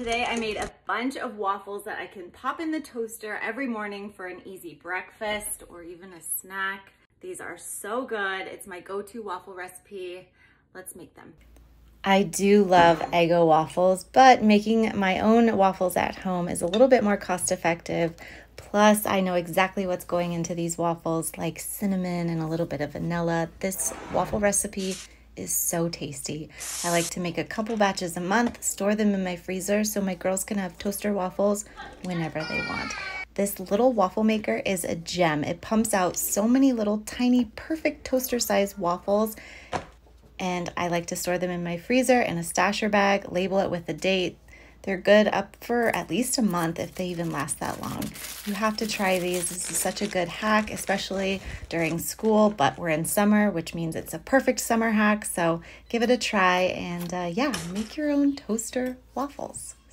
Today I made a bunch of waffles that I can pop in the toaster every morning for an easy breakfast or even a snack. These are so good. It's my go-to waffle recipe. Let's make them. I do love Eggo waffles, but making my own waffles at home is a little bit more cost effective. Plus, I know exactly what's going into these waffles, like cinnamon and a little bit of vanilla. This waffle recipe is so tasty. I like to make a couple batches a month, store them in my freezer so my girls can have toaster waffles whenever they want. This little waffle maker is a gem. It pumps out so many little tiny, perfect toaster sized waffles and I like to store them in my freezer in a stasher bag, label it with the date. They're good up for at least a month if they even last that long. You have to try these. This is such a good hack, especially during school, but we're in summer, which means it's a perfect summer hack. So give it a try and uh, yeah, make your own toaster waffles.